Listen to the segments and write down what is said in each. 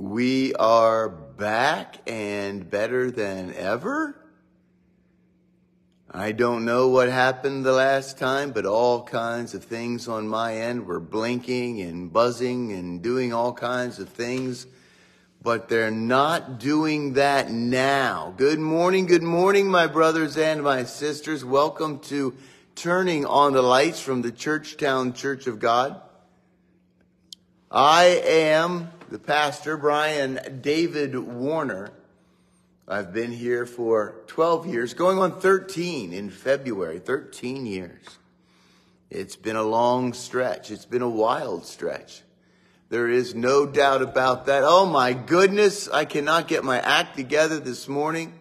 We are back and better than ever. I don't know what happened the last time, but all kinds of things on my end were blinking and buzzing and doing all kinds of things, but they're not doing that now. Good morning, good morning, my brothers and my sisters. Welcome to Turning on the Lights from the Churchtown Church of God. I am the pastor, Brian David Warner. I've been here for 12 years, going on 13 in February, 13 years. It's been a long stretch. It's been a wild stretch. There is no doubt about that. Oh my goodness, I cannot get my act together this morning.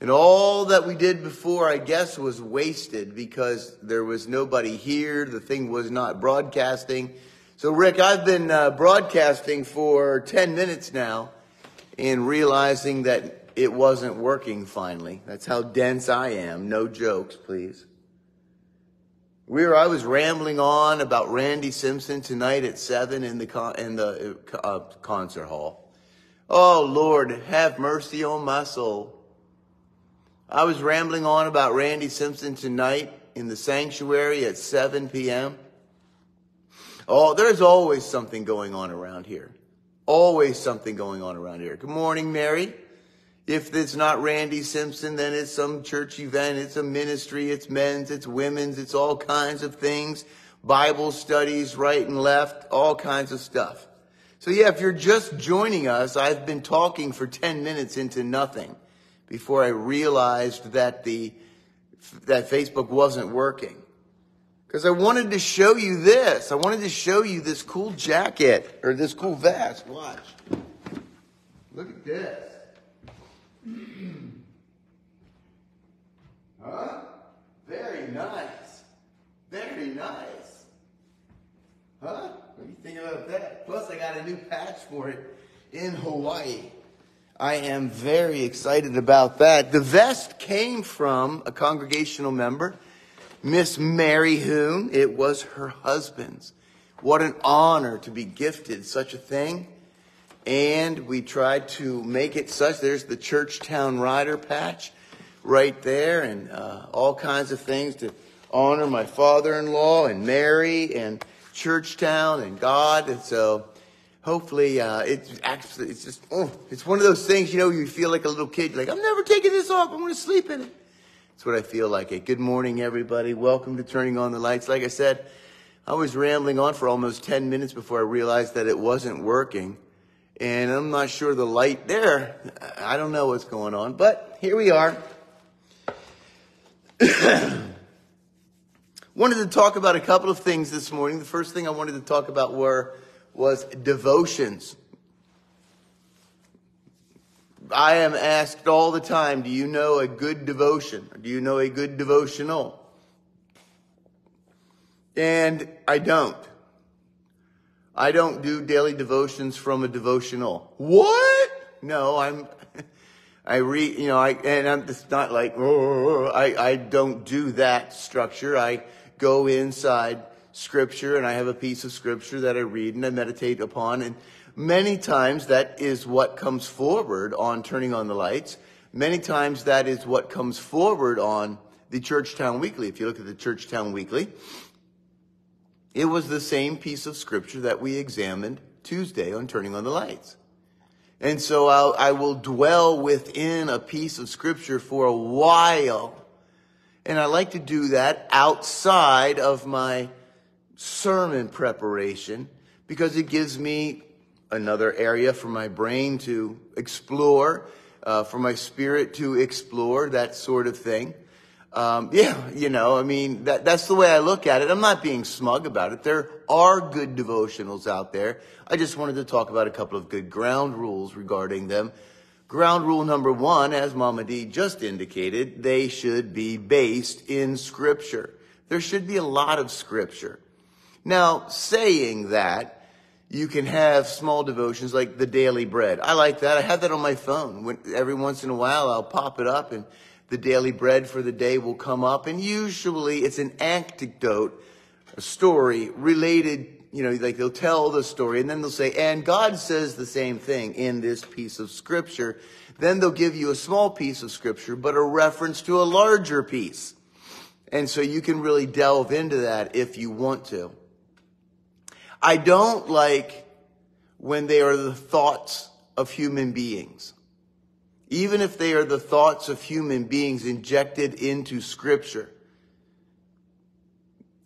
And all that we did before, I guess, was wasted because there was nobody here. The thing was not broadcasting. So, Rick, I've been uh, broadcasting for 10 minutes now and realizing that it wasn't working finally. That's how dense I am. No jokes, please. We I was rambling on about Randy Simpson tonight at 7 in the, con- in the uh, concert hall. Oh, Lord, have mercy on my soul. I was rambling on about Randy Simpson tonight in the sanctuary at 7 p.m. Oh, there's always something going on around here. Always something going on around here. Good morning, Mary. If it's not Randy Simpson, then it's some church event, it's a ministry, it's men's, it's women's, it's all kinds of things. Bible studies, right and left, all kinds of stuff. So yeah, if you're just joining us, I've been talking for 10 minutes into nothing before I realized that the, that Facebook wasn't working. Because I wanted to show you this. I wanted to show you this cool jacket or this cool vest. Watch. Look at this. huh? Very nice. Very nice. Huh? What do you think about that? Plus, I got a new patch for it in Hawaii. I am very excited about that. The vest came from a congregational member Miss Mary whom? it was her husband's. What an honor to be gifted such a thing. And we tried to make it such. There's the Churchtown Rider patch right there, and uh, all kinds of things to honor my father-in-law and Mary and Churchtown and God. And so hopefully uh, it's actually it's just oh, it's one of those things you know you feel like a little kid. You're like I'm never taking this off. I'm going to sleep in it. That's what I feel like. It. Good morning, everybody. Welcome to Turning On the Lights. Like I said, I was rambling on for almost 10 minutes before I realized that it wasn't working. And I'm not sure the light there. I don't know what's going on, but here we are. wanted to talk about a couple of things this morning. The first thing I wanted to talk about were was devotions. I am asked all the time, do you know a good devotion? do you know a good devotional? And I don't. I don't do daily devotions from a devotional. What? No, I'm, I read, you know, I, and I'm just not like, I, I don't do that structure. I go inside scripture and I have a piece of scripture that I read and I meditate upon and Many times that is what comes forward on turning on the lights. Many times that is what comes forward on the Churchtown Weekly. If you look at the Churchtown Weekly, it was the same piece of scripture that we examined Tuesday on turning on the lights. And so I'll, I will dwell within a piece of scripture for a while. And I like to do that outside of my sermon preparation because it gives me another area for my brain to explore, uh, for my spirit to explore, that sort of thing. Um, yeah, you know, I mean, that, that's the way I look at it. I'm not being smug about it. There are good devotionals out there. I just wanted to talk about a couple of good ground rules regarding them. Ground rule number one, as Mama D just indicated, they should be based in scripture. There should be a lot of scripture. Now, saying that, you can have small devotions like the daily bread. I like that. I have that on my phone. When, every once in a while, I'll pop it up and the daily bread for the day will come up. And usually it's an anecdote, a story related, you know, like they'll tell the story and then they'll say, and God says the same thing in this piece of scripture. Then they'll give you a small piece of scripture, but a reference to a larger piece. And so you can really delve into that if you want to. I don't like when they are the thoughts of human beings. Even if they are the thoughts of human beings injected into scripture.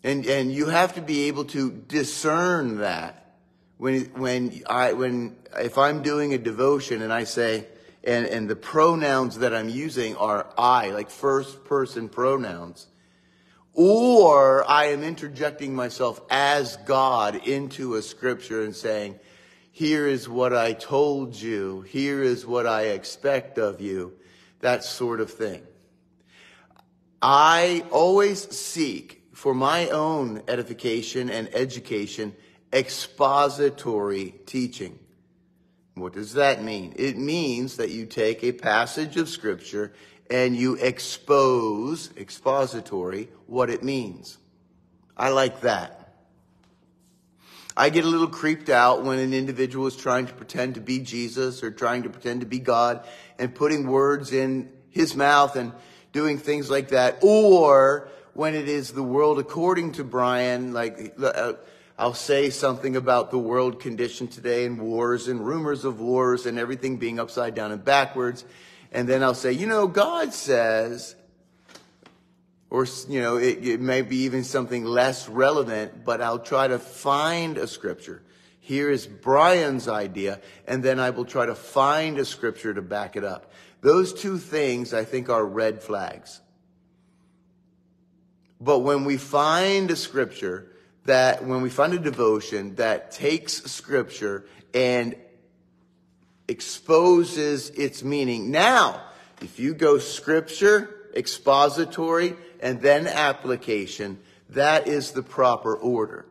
And, and you have to be able to discern that when, when I, when, if I'm doing a devotion and I say, and, and the pronouns that I'm using are I, like first person pronouns, or I am interjecting myself as God into a scripture and saying, here is what I told you. Here is what I expect of you. That sort of thing. I always seek for my own edification and education expository teaching. What does that mean? It means that you take a passage of scripture and you expose, expository, what it means. I like that. I get a little creeped out when an individual is trying to pretend to be Jesus or trying to pretend to be God and putting words in his mouth and doing things like that. Or when it is the world according to Brian, like, uh, I'll say something about the world condition today and wars and rumors of wars and everything being upside down and backwards. And then I'll say, you know, God says, or, you know, it, it may be even something less relevant, but I'll try to find a scripture. Here is Brian's idea, and then I will try to find a scripture to back it up. Those two things I think are red flags. But when we find a scripture that, when we find a devotion that takes scripture and exposes its meaning. Now, if you go scripture, expository, and then application, that is the proper order.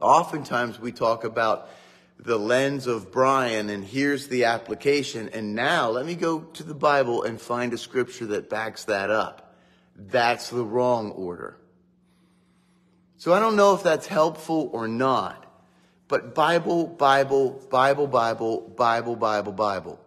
Oftentimes we talk about the lens of Brian and here's the application. And now let me go to the Bible and find a scripture that backs that up. That's the wrong order. So I don't know if that's helpful or not. But Bible, Bible, Bible, Bible, Bible, Bible, Bible.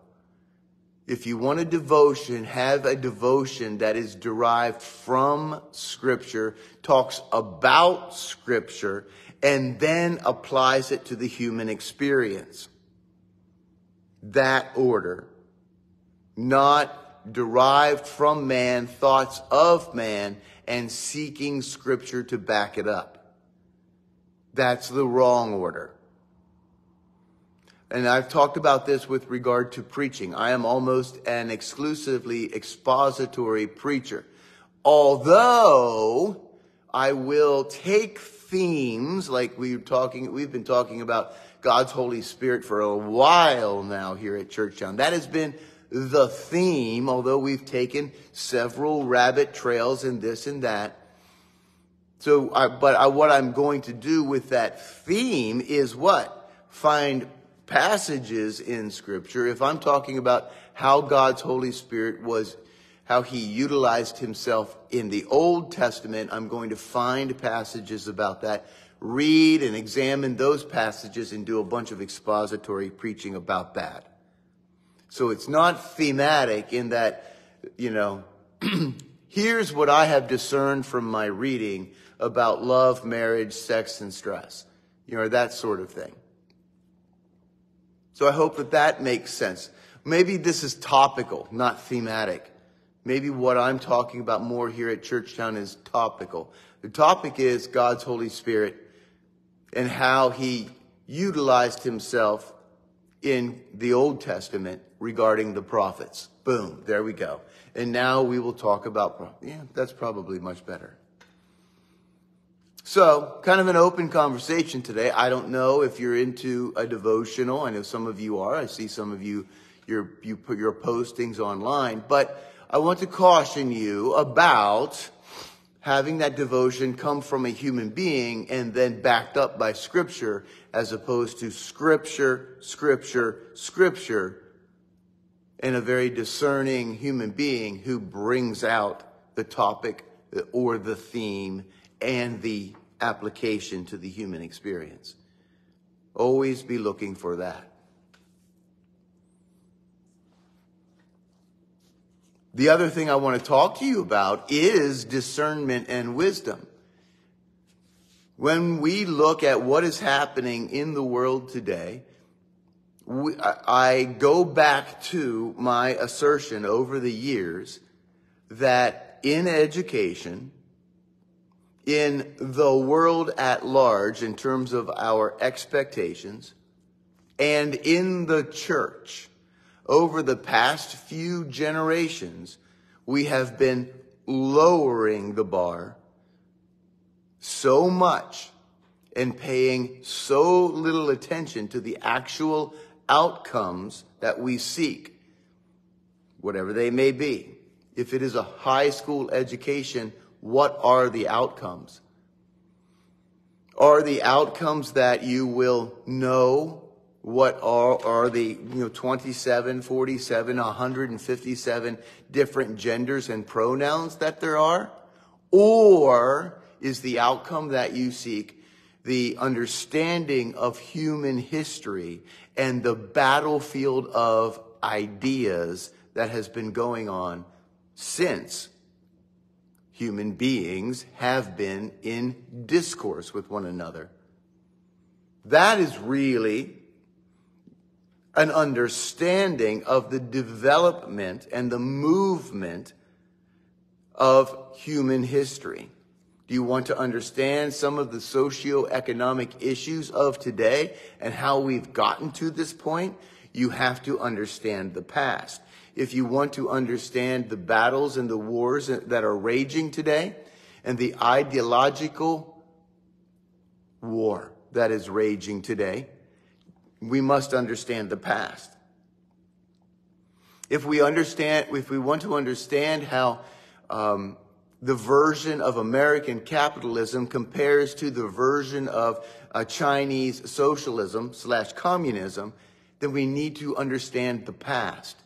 If you want a devotion, have a devotion that is derived from Scripture, talks about Scripture, and then applies it to the human experience. That order. Not derived from man, thoughts of man, and seeking Scripture to back it up. That's the wrong order. And I've talked about this with regard to preaching. I am almost an exclusively expository preacher. Although I will take themes like we are talking, we've been talking about God's Holy Spirit for a while now here at Churchtown. That has been the theme, although we've taken several rabbit trails and this and that. So, I, but I, what I'm going to do with that theme is what? Find passages in Scripture. If I'm talking about how God's Holy Spirit was, how He utilized Himself in the Old Testament, I'm going to find passages about that, read and examine those passages, and do a bunch of expository preaching about that. So it's not thematic in that, you know, here's what I have discerned from my reading about love, marriage, sex, and stress. You know, that sort of thing. So I hope that that makes sense. Maybe this is topical, not thematic. Maybe what I'm talking about more here at Churchtown is topical. The topic is God's Holy Spirit and how he utilized himself in the Old Testament regarding the prophets. Boom, there we go. And now we will talk about, yeah, that's probably much better. So, kind of an open conversation today. I don't know if you're into a devotional. I know some of you are. I see some of you, you you put your postings online. But I want to caution you about having that devotion come from a human being and then backed up by scripture as opposed to scripture, scripture, scripture, and a very discerning human being who brings out the topic or the theme and the application to the human experience. Always be looking for that. The other thing I want to talk to you about is discernment and wisdom. When we look at what is happening in the world today, I go back to my assertion over the years that in education, in the world at large, in terms of our expectations, and in the church, over the past few generations, we have been lowering the bar so much and paying so little attention to the actual outcomes that we seek, whatever they may be. If it is a high school education, what are the outcomes? Are the outcomes that you will know what are, are the you know 27 47 157 different genders and pronouns that there are or is the outcome that you seek the understanding of human history and the battlefield of ideas that has been going on since human beings have been in discourse with one another. That is really an understanding of the development and the movement of human history. Do you want to understand some of the socio-economic issues of today and how we've gotten to this point? You have to understand the past. If you want to understand the battles and the wars that are raging today and the ideological war that is raging today, we must understand the past. If we understand, if we want to understand how um, the version of American capitalism compares to the version of uh, Chinese socialism slash communism, then we need to understand the past.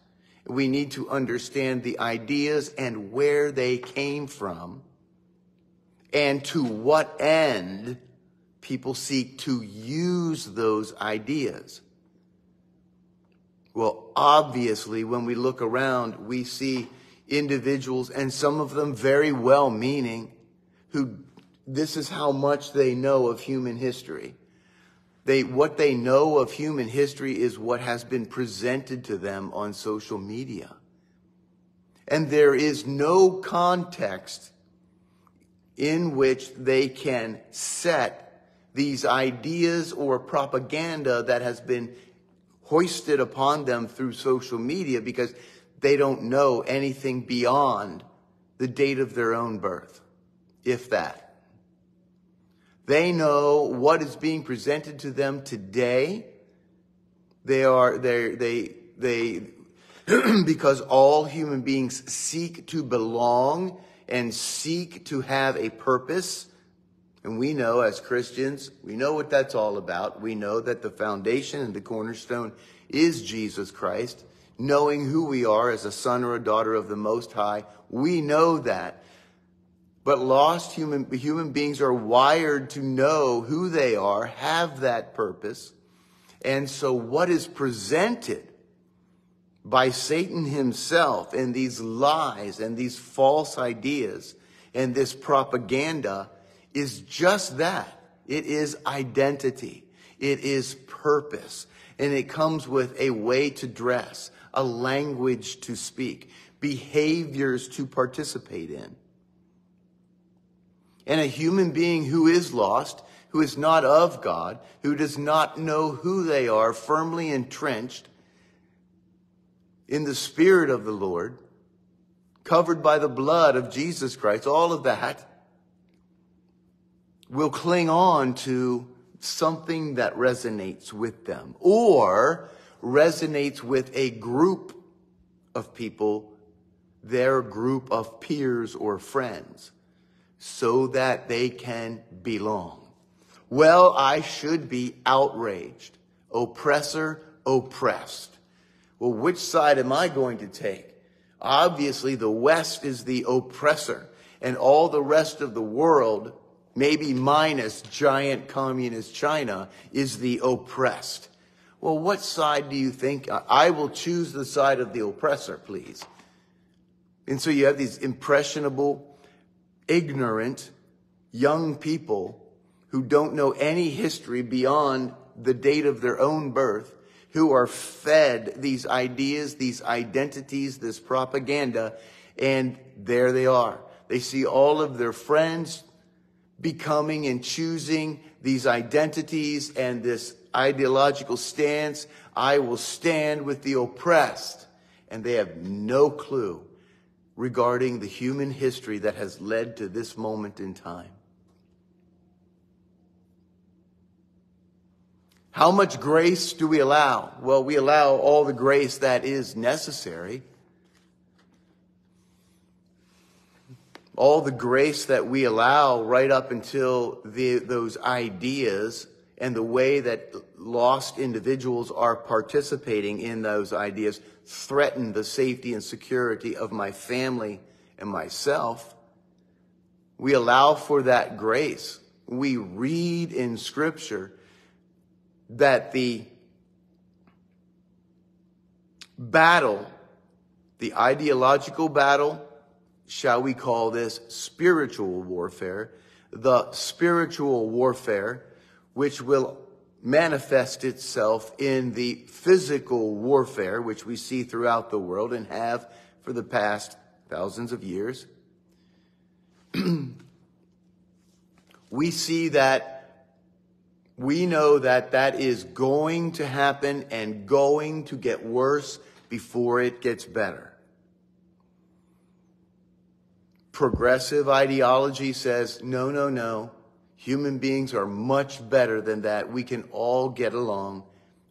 We need to understand the ideas and where they came from and to what end people seek to use those ideas. Well, obviously, when we look around, we see individuals, and some of them very well meaning, who this is how much they know of human history. They, what they know of human history is what has been presented to them on social media. And there is no context in which they can set these ideas or propaganda that has been hoisted upon them through social media because they don't know anything beyond the date of their own birth, if that. They know what is being presented to them today. They are, they, they, they, because all human beings seek to belong and seek to have a purpose and we know as Christians, we know what that's all about. We know that the foundation and the cornerstone is Jesus Christ. Knowing who we are as a son or a daughter of the Most High, we know that. But lost human, human beings are wired to know who they are, have that purpose. And so what is presented by Satan himself and these lies and these false ideas and this propaganda is just that. It is identity. It is purpose. And it comes with a way to dress, a language to speak, behaviors to participate in. And a human being who is lost, who is not of God, who does not know who they are, firmly entrenched in the Spirit of the Lord, covered by the blood of Jesus Christ, all of that will cling on to something that resonates with them or resonates with a group of people, their group of peers or friends, so that they can belong. Well, I should be outraged, oppressor, oppressed. Well, which side am I going to take? Obviously, the West is the oppressor, and all the rest of the world maybe minus giant communist China, is the oppressed. Well, what side do you think? I will choose the side of the oppressor, please. And so you have these impressionable, ignorant, young people who don't know any history beyond the date of their own birth, who are fed these ideas, these identities, this propaganda, and there they are. They see all of their friends becoming and choosing these identities and this ideological stance. I will stand with the oppressed. And they have no clue regarding the human history that has led to this moment in time. How much grace do we allow? Well, we allow all the grace that is necessary. All the grace that we allow right up until the, those ideas and the way that lost individuals are participating in those ideas threaten the safety and security of my family and myself. We allow for that grace. We read in scripture that the battle, the ideological battle, shall we call this spiritual warfare, the spiritual warfare, which will manifest itself in the physical warfare, which we see throughout the world and have for the past thousands of years. we see that we know that that is going to happen and going to get worse before it gets better. Progressive ideology says, no, no, no. Human beings are much better than that. We can all get along.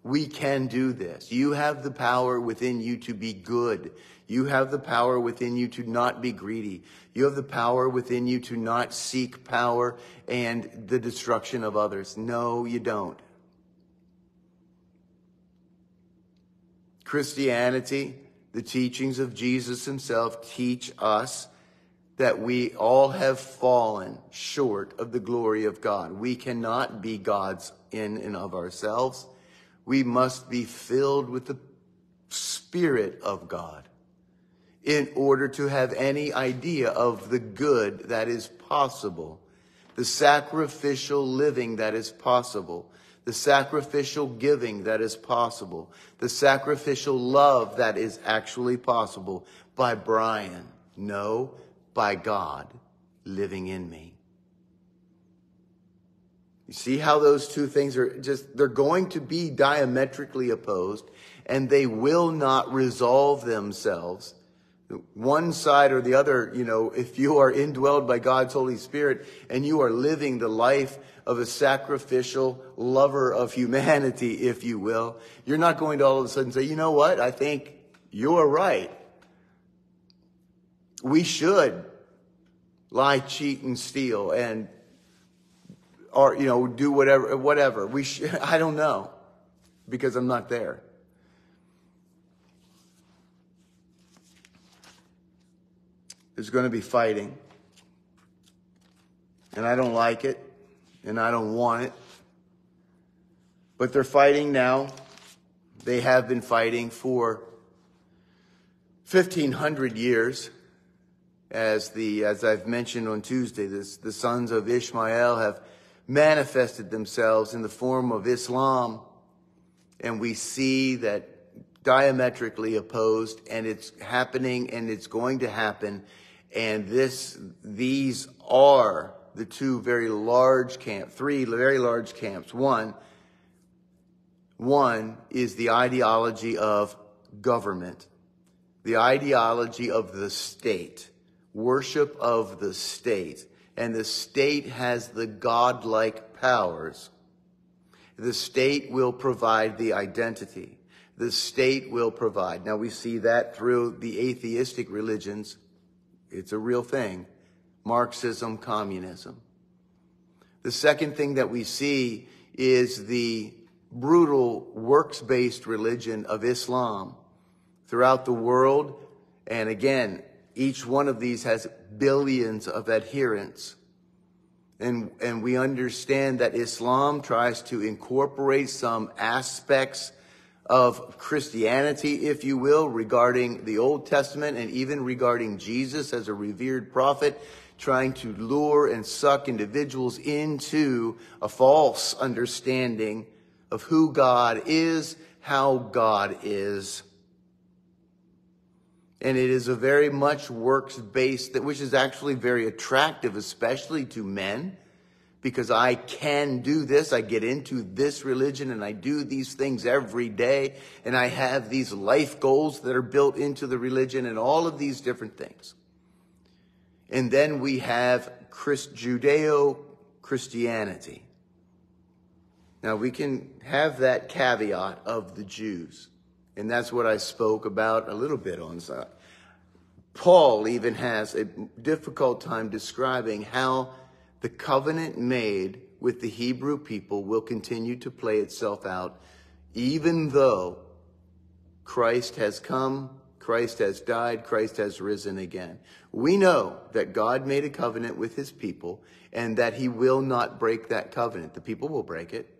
We can do this. You have the power within you to be good. You have the power within you to not be greedy. You have the power within you to not seek power and the destruction of others. No, you don't. Christianity, the teachings of Jesus himself teach us that we all have fallen short of the glory of God. We cannot be gods in and of ourselves. We must be filled with the Spirit of God in order to have any idea of the good that is possible, the sacrificial living that is possible, the sacrificial giving that is possible, the sacrificial love that is actually possible by Brian. No, by God living in me. You see how those two things are just, they're going to be diametrically opposed and they will not resolve themselves one side or the other, you know, if you are indwelled by God's Holy Spirit and you are living the life of a sacrificial lover of humanity, if you will, you're not going to all of a sudden say, you know what? I think you're right. We should lie, cheat, and steal and, or, you know, do whatever, whatever. We should, I don't know because I'm not there. There's going to be fighting. And I don't like it. And I don't want it. But they're fighting now. They have been fighting for 1500 years. As the, as I've mentioned on Tuesday, this, the sons of Ishmael have manifested themselves in the form of Islam. And we see that diametrically opposed and it's happening and it's going to happen and this, these are the two very large camps, three very large camps. One, one is the ideology of government, the ideology of the state, worship of the state. And the state has the godlike powers. The state will provide the identity. The state will provide. Now we see that through the atheistic religions it's a real thing. Marxism, communism. The second thing that we see is the brutal works-based religion of Islam throughout the world. And again, each one of these has billions of adherents. And, and we understand that Islam tries to incorporate some aspects of Christianity, if you will, regarding the Old Testament and even regarding Jesus as a revered prophet, trying to lure and suck individuals into a false understanding of who God is, how God is. And it is a very much works based, that which is actually very attractive, especially to men because I can do this. I get into this religion and I do these things every day. And I have these life goals that are built into the religion and all of these different things. And then we have Christ, Judeo Christianity. Now we can have that caveat of the Jews. And that's what I spoke about a little bit on. Paul even has a difficult time describing how the covenant made with the Hebrew people will continue to play itself out, even though Christ has come, Christ has died, Christ has risen again. We know that God made a covenant with his people and that he will not break that covenant. The people will break it,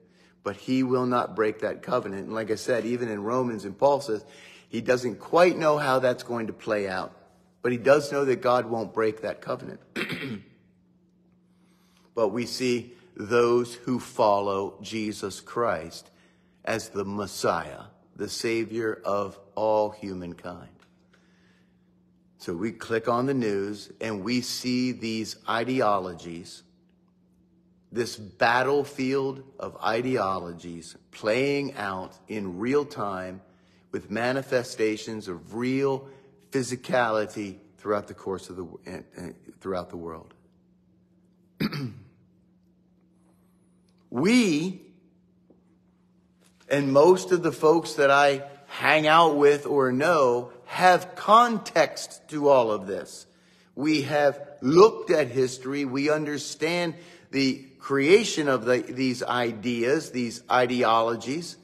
but he will not break that covenant. And like I said, even in Romans and Paul says, he doesn't quite know how that's going to play out, but he does know that God won't break that covenant. but we see those who follow Jesus Christ as the Messiah, the Savior of all humankind. So we click on the news and we see these ideologies, this battlefield of ideologies playing out in real time with manifestations of real physicality throughout the course of the eh, eh, throughout the world. We, and most of the folks that I hang out with or know, have context to all of this. We have looked at history. We understand the creation of the, these ideas, these ideologies.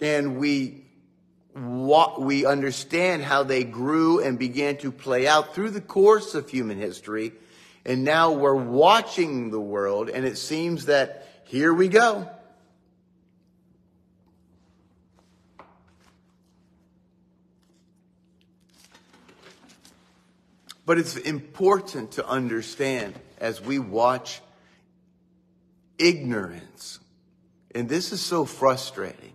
And we, we understand how they grew and began to play out through the course of human history and now we're watching the world, and it seems that here we go. But it's important to understand as we watch ignorance. And this is so frustrating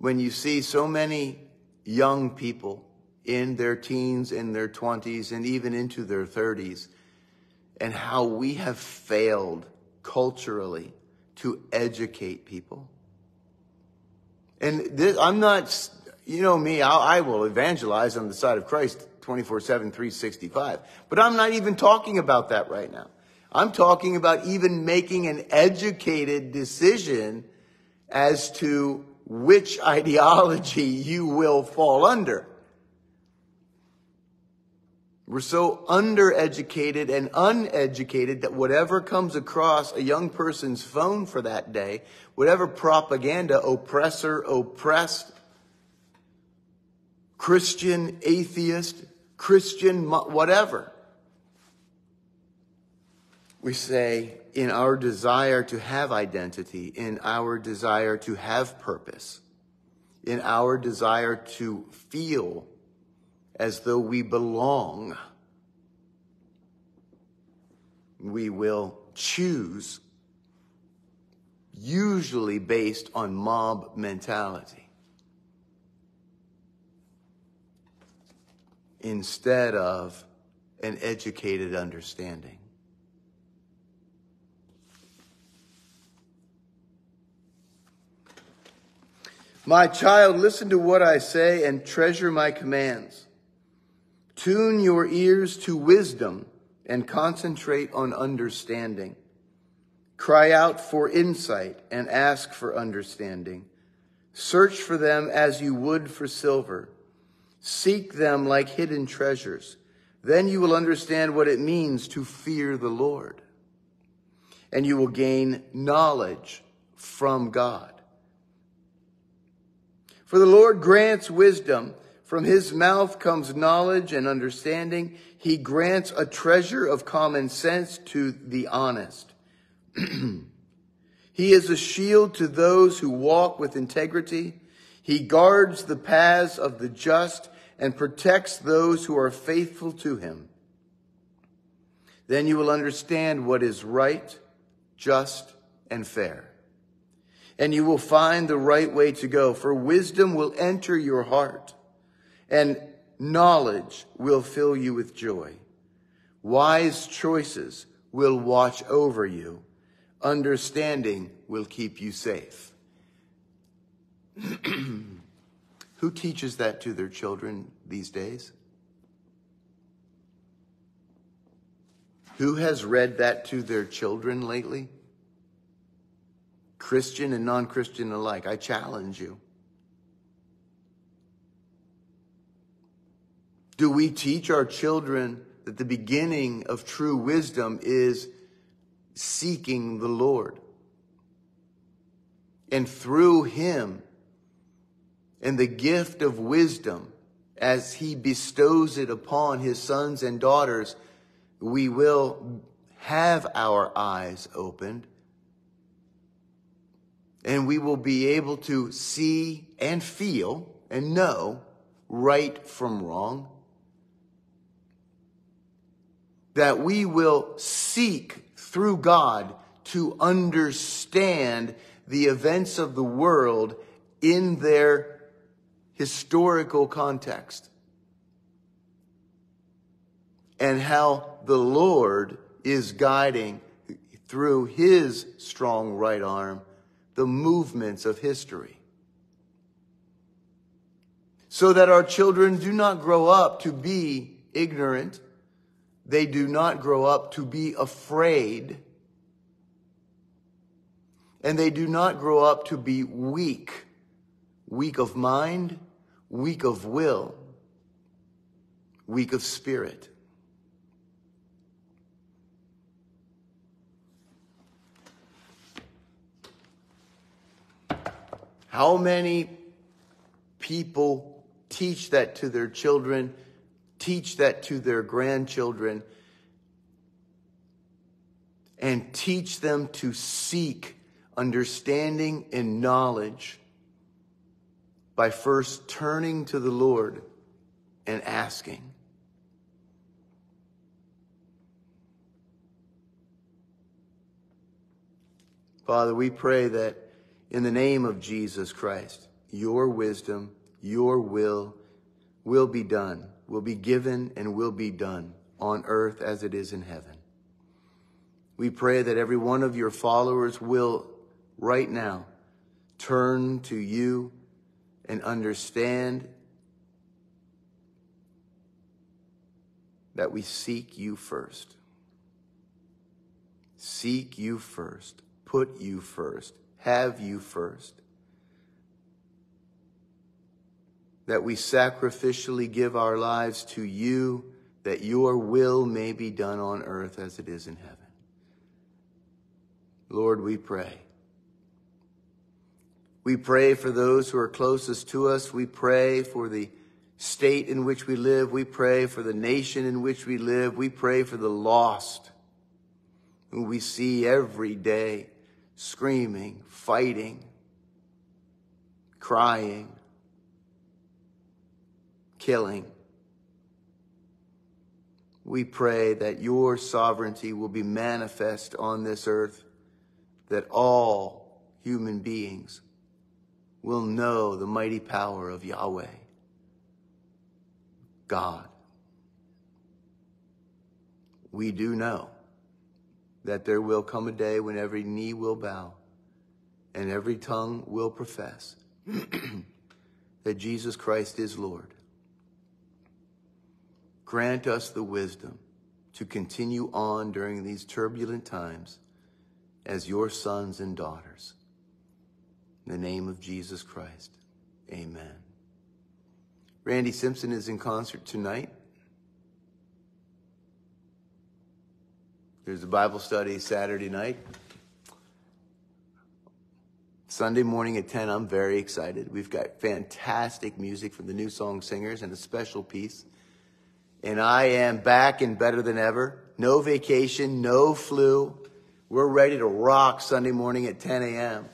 when you see so many young people in their teens, in their 20s, and even into their 30s and how we have failed culturally to educate people. And this, I'm not, you know me, I'll, I will evangelize on the side of Christ 24 7, 365. But I'm not even talking about that right now. I'm talking about even making an educated decision as to which ideology you will fall under. We're so undereducated and uneducated that whatever comes across a young person's phone for that day, whatever propaganda, oppressor, oppressed, Christian, atheist, Christian, whatever, we say in our desire to have identity, in our desire to have purpose, in our desire to feel as though we belong. We will choose, usually based on mob mentality, instead of an educated understanding. My child, listen to what I say and treasure my commands. Tune your ears to wisdom and concentrate on understanding. Cry out for insight and ask for understanding. Search for them as you would for silver. Seek them like hidden treasures. Then you will understand what it means to fear the Lord. And you will gain knowledge from God. For the Lord grants wisdom From his mouth comes knowledge and understanding. He grants a treasure of common sense to the honest. he is a shield to those who walk with integrity. He guards the paths of the just and protects those who are faithful to him. Then you will understand what is right, just, and fair. And you will find the right way to go, for wisdom will enter your heart and knowledge will fill you with joy. Wise choices will watch over you. Understanding will keep you safe. Who teaches that to their children these days? Who has read that to their children lately? Christian and non Christian alike. I challenge you. Do we teach our children that the beginning of true wisdom is seeking the Lord? And through Him and the gift of wisdom, as He bestows it upon His sons and daughters, we will have our eyes opened and we will be able to see and feel and know right from wrong that we will seek through God to understand the events of the world in their historical context and how the Lord is guiding through his strong right arm the movements of history. So that our children do not grow up to be ignorant they do not grow up to be afraid. And they do not grow up to be weak, weak of mind, weak of will, weak of spirit. How many people teach that to their children teach that to their grandchildren, and teach them to seek understanding and knowledge by first turning to the Lord and asking. Father, we pray that in the name of Jesus Christ, your wisdom, your will will be done will be given and will be done on earth as it is in heaven. We pray that every one of your followers will right now turn to you and understand that we seek you first. Seek you first. Put you first. Have you first. that we sacrificially give our lives to you, that your will may be done on earth as it is in heaven. Lord, we pray. We pray for those who are closest to us. We pray for the state in which we live. We pray for the nation in which we live. We pray for the lost who we see every day screaming, fighting, crying, killing. We pray that your sovereignty will be manifest on this earth, that all human beings will know the mighty power of Yahweh, God. We do know that there will come a day when every knee will bow and every tongue will profess that Jesus Christ is Lord. Grant us the wisdom to continue on during these turbulent times as your sons and daughters. In the name of Jesus Christ, amen. Randy Simpson is in concert tonight. There's a Bible study Saturday night. Sunday morning at 10, I'm very excited. We've got fantastic music from the New Song Singers and a special piece. And I am back and better than ever. No vacation, no flu. We're ready to rock Sunday morning at 10 a.m.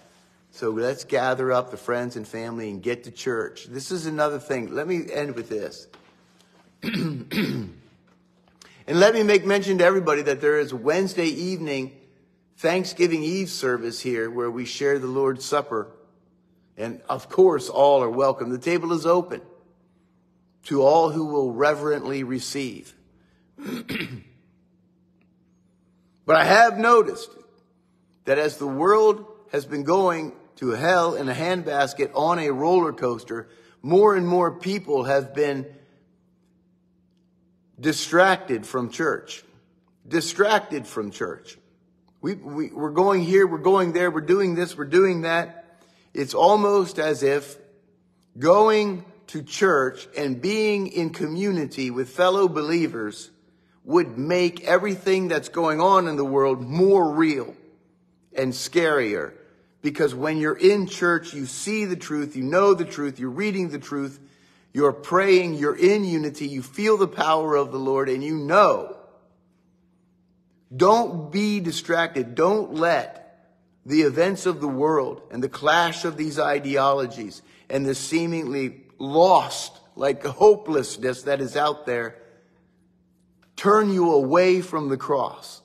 So let's gather up the friends and family and get to church. This is another thing. Let me end with this. and let me make mention to everybody that there is Wednesday evening Thanksgiving Eve service here where we share the Lord's Supper. And of course, all are welcome. The table is open to all who will reverently receive. but I have noticed that as the world has been going to hell in a handbasket on a roller coaster, more and more people have been distracted from church. Distracted from church. We, we, we're going here, we're going there, we're doing this, we're doing that. It's almost as if going to church and being in community with fellow believers would make everything that's going on in the world more real and scarier. Because when you're in church, you see the truth, you know the truth, you're reading the truth, you're praying, you're in unity, you feel the power of the Lord, and you know don't be distracted. Don't let the events of the world and the clash of these ideologies and the seemingly lost, like hopelessness that is out there, turn you away from the cross.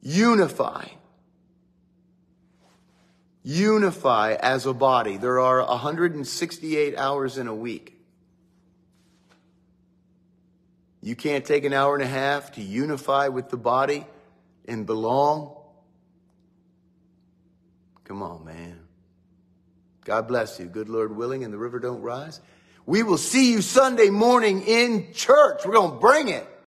Unify. Unify as a body. There are 168 hours in a week. You can't take an hour and a half to unify with the body and belong. Come on, man. God bless you. Good Lord willing, and the river don't rise. We will see you Sunday morning in church. We're going to bring it.